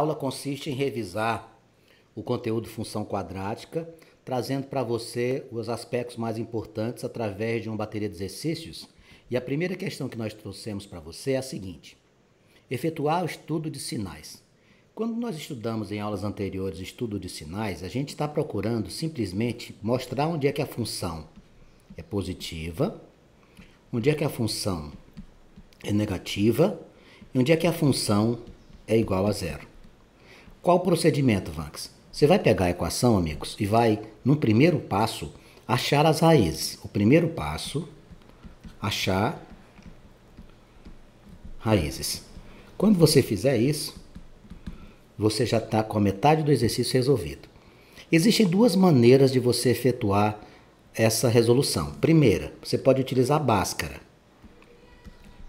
A aula consiste em revisar o conteúdo função quadrática, trazendo para você os aspectos mais importantes através de uma bateria de exercícios. E a primeira questão que nós trouxemos para você é a seguinte: efetuar o estudo de sinais. Quando nós estudamos em aulas anteriores estudo de sinais, a gente está procurando simplesmente mostrar onde é que a função é positiva, onde é que a função é negativa e onde é que a função é igual a zero. Qual o procedimento, Vanks? Você vai pegar a equação, amigos, e vai, no primeiro passo, achar as raízes. O primeiro passo, achar raízes. Quando você fizer isso, você já está com a metade do exercício resolvido. Existem duas maneiras de você efetuar essa resolução. Primeira, você pode utilizar a Bhaskara.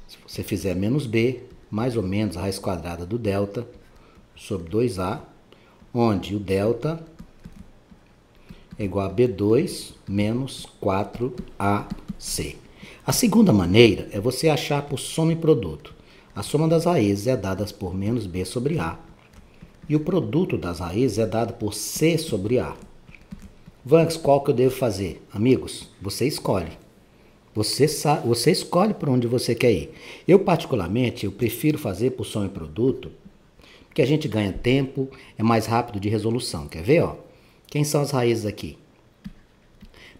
Se você fizer menos b, mais ou menos a raiz quadrada do delta, sobre 2A, onde o delta é igual a B2 menos 4AC. A segunda maneira é você achar por soma e produto. A soma das raízes é dada por menos B sobre A. E o produto das raízes é dado por C sobre A. Vanks, qual que eu devo fazer? Amigos, você escolhe. Você, sabe, você escolhe para onde você quer ir. Eu, particularmente, eu prefiro fazer por soma e produto porque a gente ganha tempo, é mais rápido de resolução. Quer ver? Ó? Quem são as raízes aqui?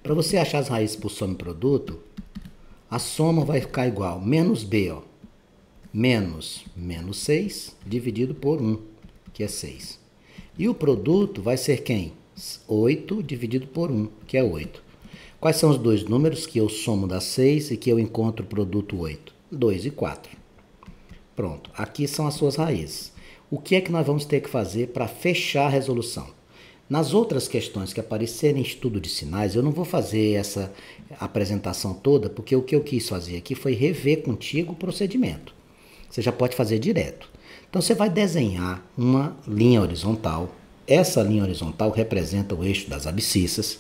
Para você achar as raízes por soma e produto, a soma vai ficar igual menos b, ó, menos menos 6 dividido por 1, que é 6. E o produto vai ser quem? 8 dividido por 1, que é 8. Quais são os dois números que eu somo das 6 e que eu encontro o produto 8? 2 e 4. Pronto, aqui são as suas raízes o que é que nós vamos ter que fazer para fechar a resolução. Nas outras questões que aparecerem em estudo de sinais, eu não vou fazer essa apresentação toda, porque o que eu quis fazer aqui foi rever contigo o procedimento. Você já pode fazer direto. Então você vai desenhar uma linha horizontal. Essa linha horizontal representa o eixo das abscissas.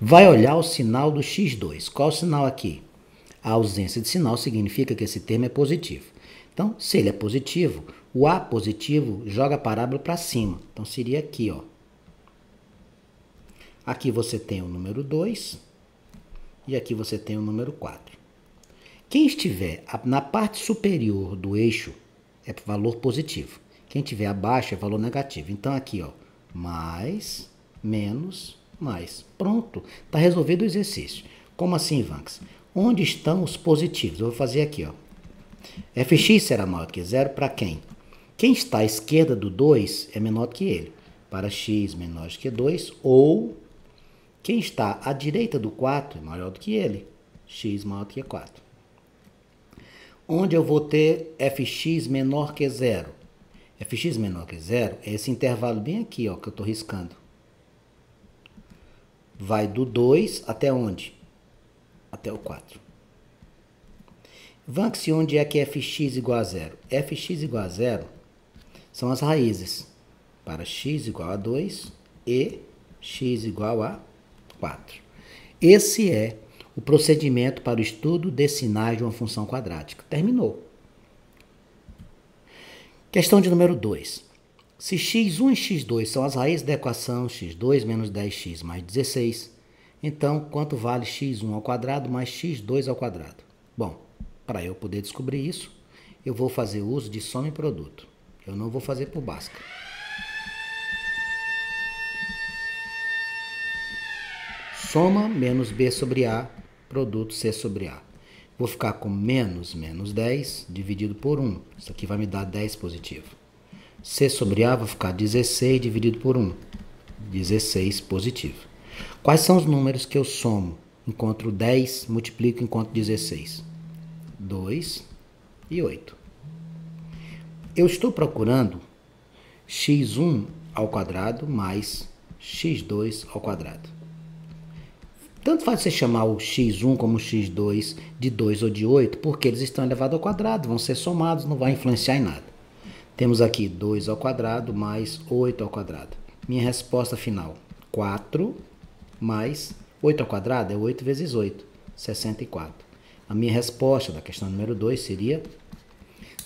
Vai olhar o sinal do x2. Qual o sinal aqui? A ausência de sinal significa que esse termo é positivo. Então, se ele é positivo, o A positivo joga a parábola para cima. Então seria aqui, ó. Aqui você tem o número 2 e aqui você tem o número 4. Quem estiver na parte superior do eixo é valor positivo. Quem estiver abaixo é valor negativo. Então aqui, ó, mais, menos, mais. Pronto, está resolvido o exercício. Como assim, Vanks? Onde estão os positivos? Eu vou fazer aqui, ó. fx será maior que zero para quem? Quem está à esquerda do 2 é menor que ele, para x menor que 2, ou quem está à direita do 4 é maior do que ele, x maior que 4. Onde eu vou ter fx menor que 0? fx menor que 0 é esse intervalo bem aqui, ó, que eu estou riscando. Vai do 2 até onde? Até o 4. Vanque-se onde é que fx igual a zero? fx igual a zero são as raízes para x igual a 2 e x igual a 4. Esse é o procedimento para o estudo de sinais de uma função quadrática. Terminou. Questão de número 2. Se x1 e x2 são as raízes da equação x2 menos 10x mais 16, então quanto vale x1 ao quadrado mais x2 ao quadrado? Bom, para eu poder descobrir isso, eu vou fazer uso de soma e produto. Eu não vou fazer por Bhaskara. Soma menos B sobre A, produto C sobre A. Vou ficar com menos menos 10 dividido por 1. Isso aqui vai me dar 10 positivo. C sobre A vai ficar 16 dividido por 1. 16 positivo. Quais são os números que eu somo? Encontro 10, multiplico, encontro 16. 2 e 8 eu estou procurando x1 ao quadrado mais x2 ao quadrado. Tanto faz você chamar o x1 como o x2 de 2 ou de 8, porque eles estão elevados ao quadrado, vão ser somados, não vai influenciar em nada. Temos aqui 2 ao quadrado mais 8 ao quadrado. Minha resposta final, 4 mais 8 ao quadrado é 8 vezes 8, 64. A minha resposta da questão número 2 seria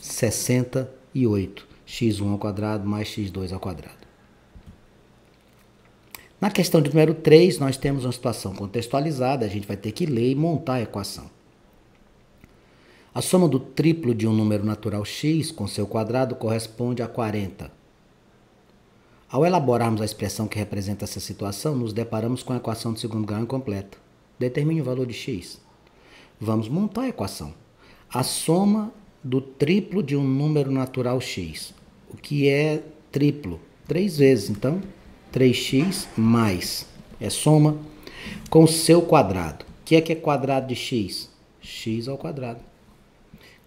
64 e 8. x1 ao quadrado mais x2 ao quadrado. Na questão de número 3, nós temos uma situação contextualizada, a gente vai ter que ler e montar a equação. A soma do triplo de um número natural x com seu quadrado corresponde a 40. Ao elaborarmos a expressão que representa essa situação, nos deparamos com a equação de segundo grau incompleta. Determine o valor de x. Vamos montar a equação. A soma do triplo de um número natural x. O que é triplo? Três vezes. Então, 3x mais. É soma com seu quadrado. O que é que é quadrado de x? x ao quadrado.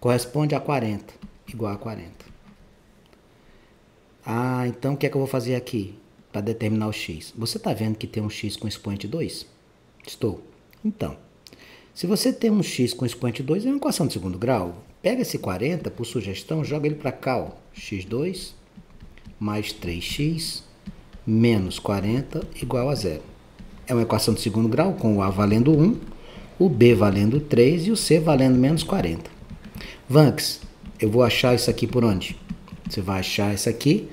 Corresponde a 40. Igual a 40. Ah, então o que é que eu vou fazer aqui para determinar o x? Você está vendo que tem um x com expoente 2? Estou. Então, se você tem um x com expoente 2, é uma equação de segundo grau. Pega esse 40, por sugestão, joga ele para cá. Ó. x2 mais 3x menos 40 igual a zero. É uma equação de segundo grau com o a valendo 1, o b valendo 3 e o c valendo menos 40. Vanks, eu vou achar isso aqui por onde? Você vai achar isso aqui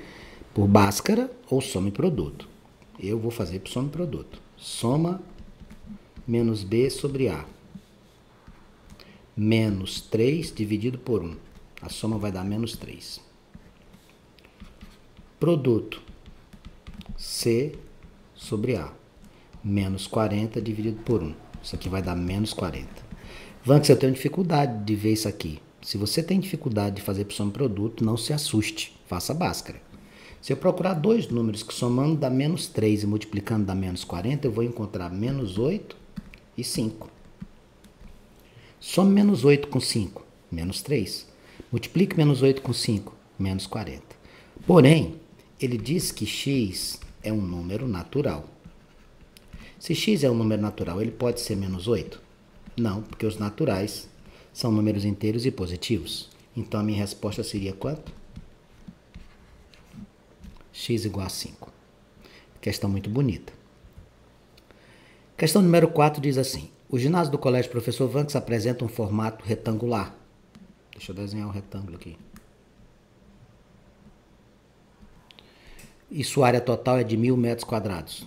por Bhaskara ou soma e produto. Eu vou fazer por soma e produto. Soma menos B sobre A. Menos 3 dividido por 1. A soma vai dar menos 3. Produto. C sobre A. Menos 40 dividido por 1. Isso aqui vai dar menos 40. Vanks, eu tenho dificuldade de ver isso aqui. Se você tem dificuldade de fazer por soma produto, não se assuste. Faça Bhaskara. Se eu procurar dois números que somando dá menos 3 e multiplicando dá menos 40, eu vou encontrar menos 8 e 5. Some menos 8 com 5, menos 3. Multiplique menos 8 com 5, menos 40. Porém, ele diz que x é um número natural. Se x é um número natural, ele pode ser menos 8? Não, porque os naturais são números inteiros e positivos. Então a minha resposta seria quanto? x igual a 5. Questão muito bonita. Questão número 4 diz assim: O ginásio do Colégio Professor Vanks apresenta um formato retangular. Deixa eu desenhar um retângulo aqui. E sua área total é de mil metros quadrados.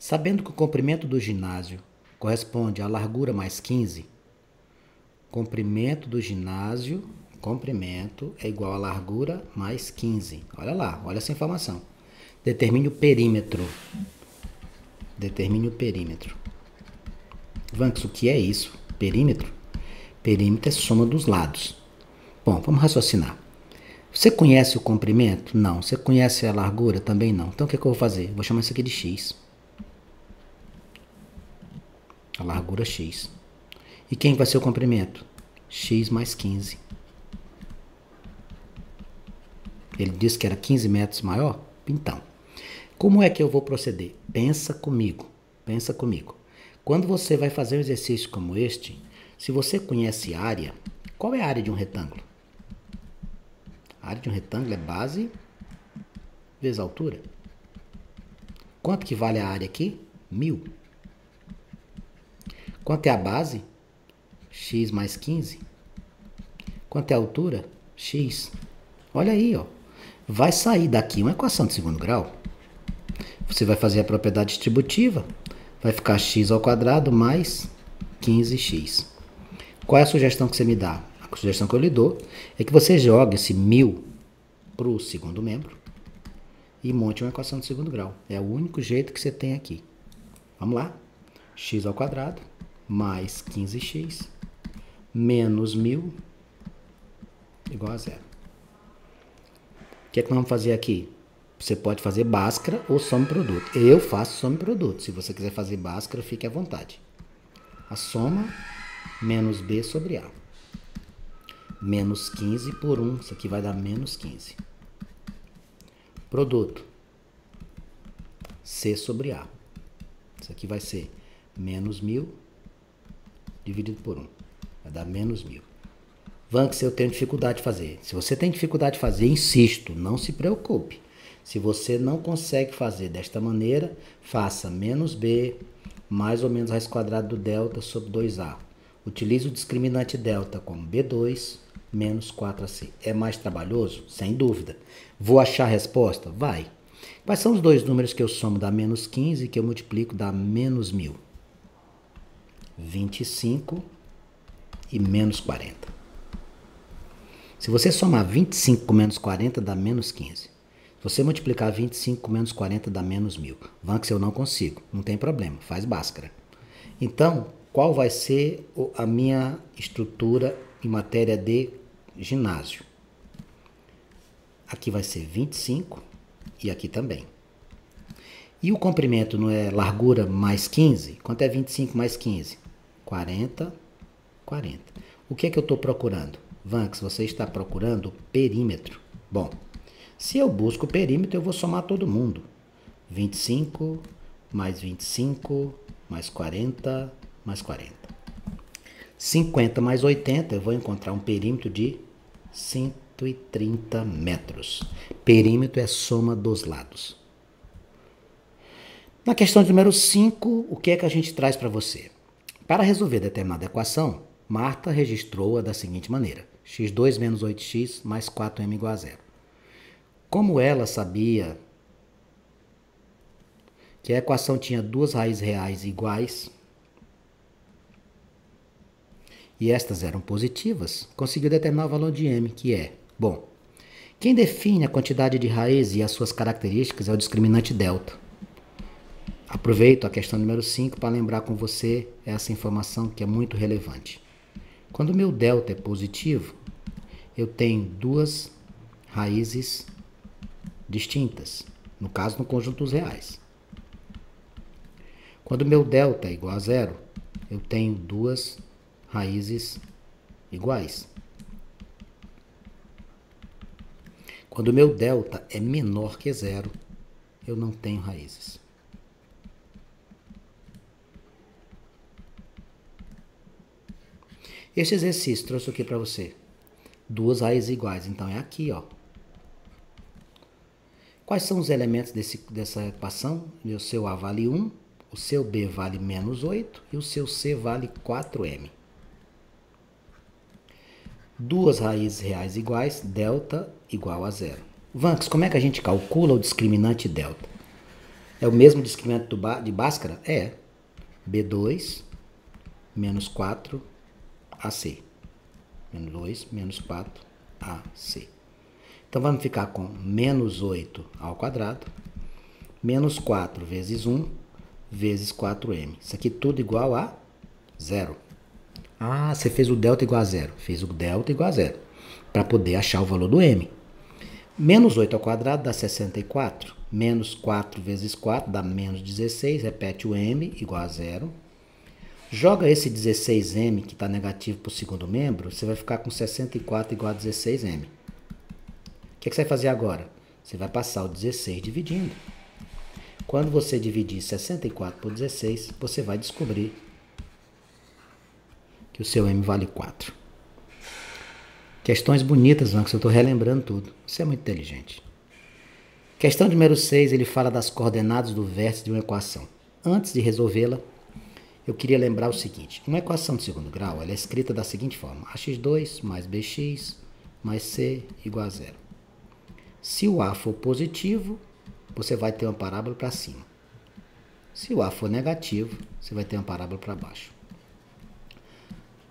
Sabendo que o comprimento do ginásio corresponde à largura mais 15, comprimento do ginásio comprimento é igual a largura mais 15. Olha lá, olha essa informação. Determine o perímetro. Determine o perímetro. Vanks, o que é isso? Perímetro? Perímetro é soma dos lados. Bom, vamos raciocinar. Você conhece o comprimento? Não. Você conhece a largura? Também não. Então o que, é que eu vou fazer? Vou chamar isso aqui de x. A largura x. E quem vai ser o comprimento? x mais 15. Ele disse que era 15 metros maior? Então, como é que eu vou proceder? Pensa comigo, pensa comigo. Quando você vai fazer um exercício como este, se você conhece área, qual é a área de um retângulo? A área de um retângulo é base vezes altura. Quanto que vale a área aqui? Mil. Quanto é a base? x mais 15. Quanto é a altura? x. Olha aí, ó vai sair daqui uma equação de segundo grau. Você vai fazer a propriedade distributiva, vai ficar x ao quadrado mais 15x. Qual é a sugestão que você me dá? A sugestão que eu lhe dou é que você jogue esse mil para o segundo membro e monte uma equação de segundo grau. É o único jeito que você tem aqui. Vamos lá? x ao quadrado mais 15x menos mil igual a zero. O que é que nós vamos fazer aqui? Você pode fazer Bhaskara ou soma produto. Eu faço soma produto. Se você quiser fazer Bhaskara, fique à vontade. A soma menos B sobre A. Menos 15 por 1. Isso aqui vai dar menos 15. Produto. C sobre A. Isso aqui vai ser menos 1000 dividido por 1. Vai dar menos 1000. Vanks, eu tenho dificuldade de fazer. Se você tem dificuldade de fazer, insisto, não se preocupe. Se você não consegue fazer desta maneira, faça menos b mais ou menos raiz quadrada do delta sobre 2a. Utilize o discriminante delta como B2 menos 4AC. É mais trabalhoso? Sem dúvida. Vou achar a resposta? Vai. Quais são os dois números que eu somo da menos 15 e que eu multiplico da menos 1000? 25 e menos 40. Se você somar 25 com menos 40, dá menos 15. Você multiplicar 25 com menos 40, dá menos 1000. Vanx eu não consigo, não tem problema, faz Bhaskara. Então, qual vai ser a minha estrutura em matéria de ginásio? Aqui vai ser 25 e aqui também. E o comprimento não é largura mais 15? Quanto é 25 mais 15? 40, 40. O que é que eu estou procurando? Vanx, você está procurando perímetro. Bom, se eu busco perímetro, eu vou somar todo mundo. 25 mais 25 mais 40 mais 40. 50 mais 80, eu vou encontrar um perímetro de 130 metros. Perímetro é soma dos lados. Na questão número 5, o que é que a gente traz para você? Para resolver determinada equação, Marta registrou-a da seguinte maneira: x2 menos 8x mais 4m igual a zero. Como ela sabia que a equação tinha duas raízes reais iguais e estas eram positivas, conseguiu determinar o valor de m, que é, bom, quem define a quantidade de raízes e as suas características é o discriminante delta. Aproveito a questão número 5 para lembrar com você essa informação que é muito relevante. Quando o meu delta é positivo, eu tenho duas raízes distintas, no caso no conjunto dos reais. Quando meu delta é igual a zero, eu tenho duas raízes iguais. Quando meu delta é menor que zero, eu não tenho raízes. Este exercício trouxe o que para você? Duas raízes iguais. Então é aqui, ó. Quais são os elementos desse, dessa equação? O seu A vale 1, o seu B vale menos 8 e o seu C vale 4M. Duas raízes reais iguais, delta igual a zero. Vanks, como é que a gente calcula o discriminante delta? É o mesmo discriminante do, de Bhaskara? É. B2 menos 4 AC. Menos 2, menos 4, AC. Então, vamos ficar com menos 8 ao quadrado, menos 4 vezes 1, vezes 4m. Isso aqui tudo igual a zero. Ah, você fez o delta igual a zero. Fez o delta igual a zero. Para poder achar o valor do m. Menos 8 ao quadrado dá 64. Menos 4 vezes 4 dá menos 16. Repete o m igual a zero. Joga esse 16m que está negativo para o segundo membro, você vai ficar com 64 igual a 16m. O que, que você vai fazer agora? Você vai passar o 16 dividindo. Quando você dividir 64 por 16, você vai descobrir que o seu m vale 4. Questões bonitas, que eu estou relembrando tudo. Você é muito inteligente. Questão número 6, ele fala das coordenadas do vértice de uma equação. Antes de resolvê-la, eu queria lembrar o seguinte: uma equação de segundo grau é escrita da seguinte forma: ax2 mais bx mais c igual a zero. Se o a for positivo, você vai ter uma parábola para cima. Se o a for negativo, você vai ter uma parábola para baixo.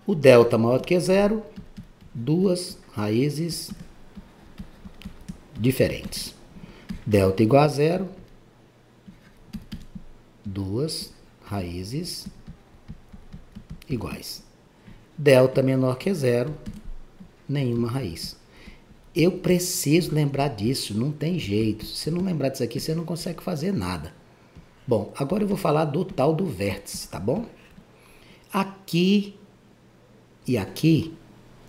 O delta maior que zero, duas raízes diferentes. Delta igual a zero, duas raízes iguais. Delta menor que zero, nenhuma raiz. Eu preciso lembrar disso, não tem jeito. Se não lembrar disso aqui, você não consegue fazer nada. Bom, agora eu vou falar do tal do vértice, tá bom? Aqui e aqui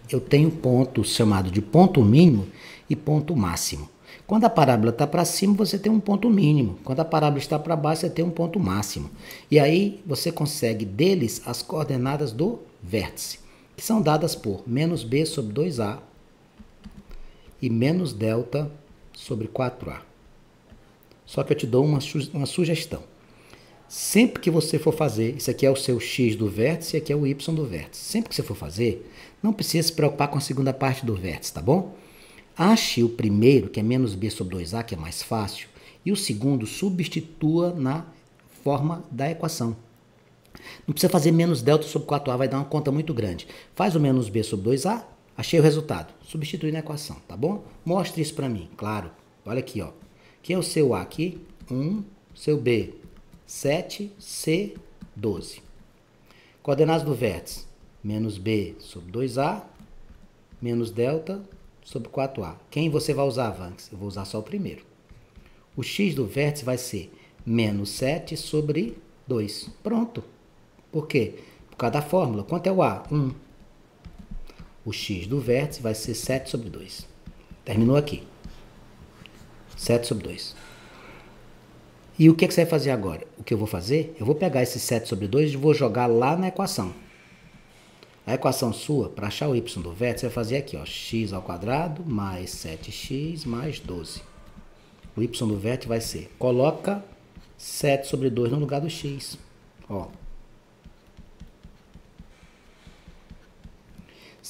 eu tenho ponto chamado de ponto mínimo e ponto máximo. Quando a parábola está para cima, você tem um ponto mínimo. Quando a parábola está para baixo, você tem um ponto máximo. E aí você consegue deles as coordenadas do vértice, que são dadas por menos b sobre 2a e menos delta sobre 4a. Só que eu te dou uma, uma sugestão. Sempre que você for fazer, isso aqui é o seu x do vértice e aqui é o y do vértice. Sempre que você for fazer, não precisa se preocupar com a segunda parte do vértice, tá bom? Ache o primeiro, que é menos b sobre 2a, que é mais fácil, e o segundo substitua na forma da equação. Não precisa fazer menos delta sobre 4a, vai dar uma conta muito grande. Faz o menos b sobre 2a, achei o resultado. Substitui na equação, tá bom? Mostre isso para mim, claro. Olha aqui, ó. Quem é o seu a aqui? 1, seu b, 7, c, 12. Coordenadas do vértice, menos b sobre 2a, menos delta sobre 4a. Quem você vai usar, Vanks? Eu vou usar só o primeiro. O x do vértice vai ser menos 7 sobre 2. Pronto. Por quê? Por causa da fórmula. Quanto é o A? 1. O x do vértice vai ser 7 sobre 2. Terminou aqui. 7 sobre 2. E o que, que você vai fazer agora? O que eu vou fazer? Eu vou pegar esse 7 sobre 2 e vou jogar lá na equação. A equação sua, para achar o y do vértice, vai fazer aqui, ó, x ao quadrado mais 7x mais 12. O y do vértice vai ser, coloca 7 sobre 2 no lugar do x. Ó.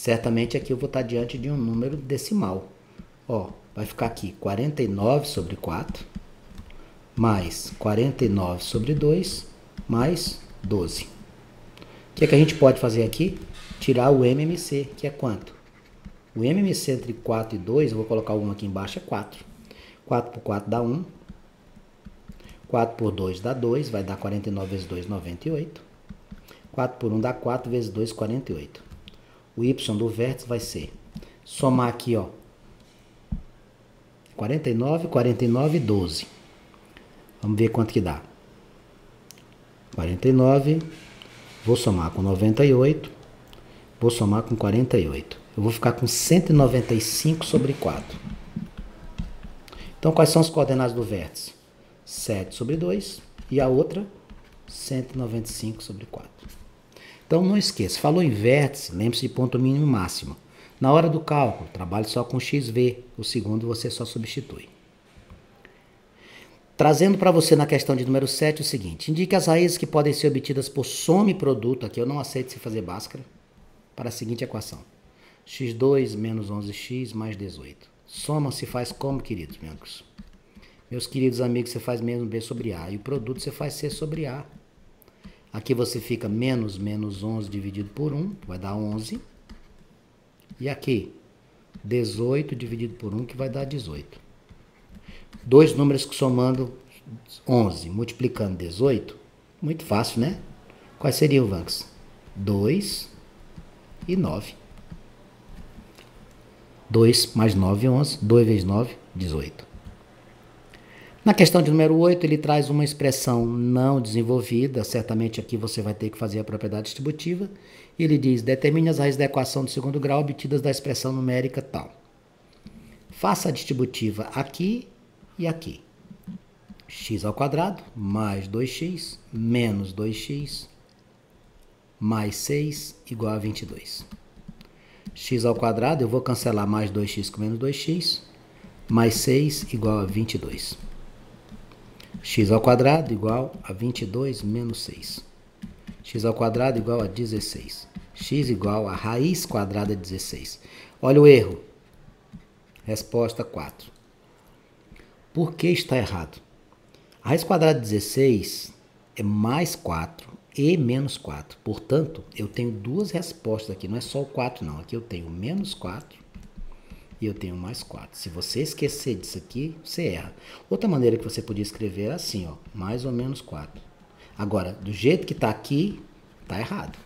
Certamente aqui eu vou estar diante de um número decimal. Ó, vai ficar aqui 49 sobre 4, mais 49 sobre 2, mais 12. O que, é que a gente pode fazer aqui? Tirar o MMC, que é quanto? O MMC entre 4 e 2, eu vou colocar o 1 aqui embaixo, é 4. 4 por 4 dá 1. 4 por 2 dá 2, vai dar 49 vezes 2, 98. 4 por 1 dá 4 vezes 2, 48. O y do vértice vai ser, somar aqui, ó, 49, 49, 12. Vamos ver quanto que dá. 49, vou somar com 98, vou somar com 48. Eu vou ficar com 195 sobre 4. Então, quais são as coordenadas do vértice? 7 sobre 2 e a outra 195 sobre 4. Então, não esqueça, falou em vértice, lembre-se de ponto mínimo e máximo. Na hora do cálculo, trabalhe só com xv, o segundo você só substitui. Trazendo para você na questão de número 7 o seguinte: indique as raízes que podem ser obtidas por soma e produto, aqui eu não aceito se fazer báscara, para a seguinte equação: x2 menos 11x mais 18. Soma se faz como, queridos amigos? Meus queridos amigos, você faz menos B sobre A. E o produto você faz C sobre A. Aqui você fica menos menos 11 dividido por 1, vai dar 11. E aqui, 18 dividido por 1, que vai dar 18. Dois números que somando 11, multiplicando 18, muito fácil, né? Quais seriam, Vanks? 2 e 9. 2 mais 9, 11. 2 vezes 9, 18. Na questão de número 8, ele traz uma expressão não desenvolvida. Certamente aqui você vai ter que fazer a propriedade distributiva. Ele diz: determine as raízes da equação de segundo grau obtidas da expressão numérica tal. Faça a distributiva aqui e aqui. x ao quadrado mais 2x menos 2x mais 6 igual a 22 x ao quadrado, eu vou cancelar mais 2x com menos 2x, mais 6 igual a 22. X ao quadrado igual a 22 menos 6. x ao quadrado igual a 16. x igual a raiz quadrada de 16. Olha o erro. Resposta 4. Por que está errado? A raiz quadrada de 16 é mais 4 e menos 4. Portanto, eu tenho duas respostas aqui, não é só o 4 não. Aqui eu tenho menos 4 e eu tenho mais 4. Se você esquecer disso aqui, você erra. Outra maneira que você podia escrever é assim, ó, mais ou menos 4. Agora, do jeito que está aqui, está errado.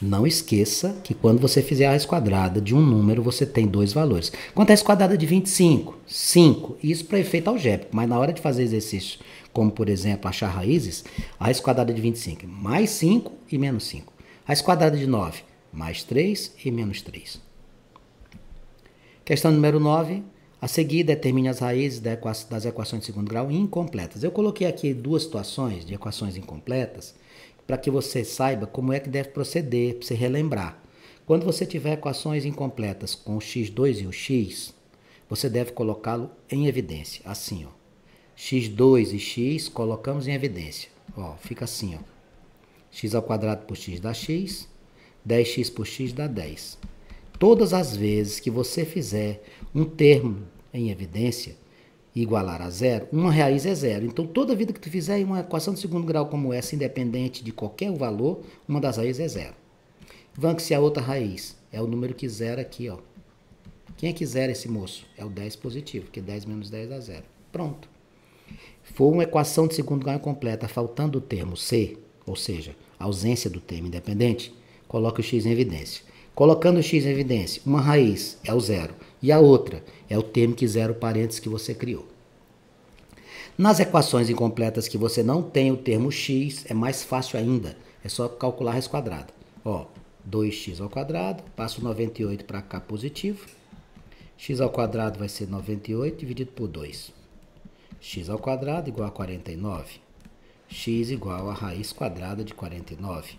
Não esqueça que quando você fizer a raiz quadrada de um número, você tem dois valores. Quanto é a raiz quadrada de 25? 5. Isso para efeito algébrico, mas na hora de fazer exercício, como por exemplo achar raízes, a raiz quadrada de 25 mais 5 e menos 5. A raiz quadrada de 9 mais 3 e menos 3. Questão número 9. A seguir, determine as raízes das equações de segundo grau incompletas. Eu coloquei aqui duas situações de equações incompletas para que você saiba como é que deve proceder, para você relembrar. Quando você tiver equações incompletas com o x2 e o x, você deve colocá-lo em evidência, assim, ó. x2 e x colocamos em evidência. Ó, fica assim, ó. x ao quadrado por x dá x, 10x por x dá 10. Todas as vezes que você fizer um termo em evidência igualar a zero, uma raiz é zero. Então, toda vida que tu fizer uma equação de segundo grau como essa, independente de qualquer valor, uma das raízes é zero. Vamos que se a outra raiz é o número que zera aqui, ó. Quem é que zera esse moço? É o 10 positivo, porque 10 menos 10 dá zero. Pronto. For uma equação de segundo grau completa, faltando o termo C, ou seja, ausência do termo independente, coloque o x em evidência. Colocando x em evidência, uma raiz é o zero e a outra é o termo que zero parênteses que você criou. Nas equações incompletas que você não tem o termo x, é mais fácil ainda. É só calcular a raiz quadrada. Ó, 2x ao quadrado, passo 98 para cá positivo. x ao quadrado vai ser 98 dividido por 2. x ao quadrado igual a 49. x igual a raiz quadrada de 49.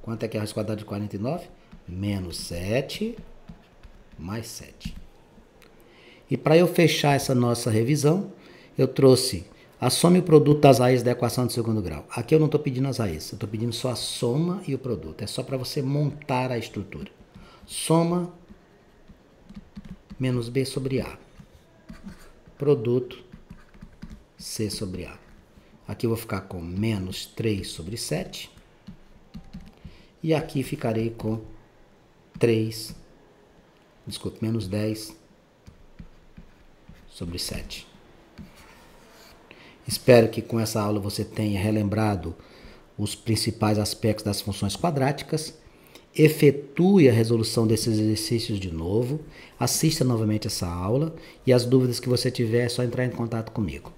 Quanto é que é a raiz quadrada de 49? Menos 7 mais 7. E para eu fechar essa nossa revisão, eu trouxe a soma e o produto das raízes da equação de segundo grau. Aqui eu não estou pedindo as raízes, eu estou pedindo só a soma e o produto. É só para você montar a estrutura. Soma menos B sobre A. Produto C sobre A. Aqui eu vou ficar com menos 3 sobre 7. E aqui ficarei com 3 desculpe, menos 10 sobre 7. Espero que com essa aula você tenha relembrado os principais aspectos das funções quadráticas. Efetue a resolução desses exercícios de novo, assista novamente essa aula e as dúvidas que você tiver é só entrar em contato comigo.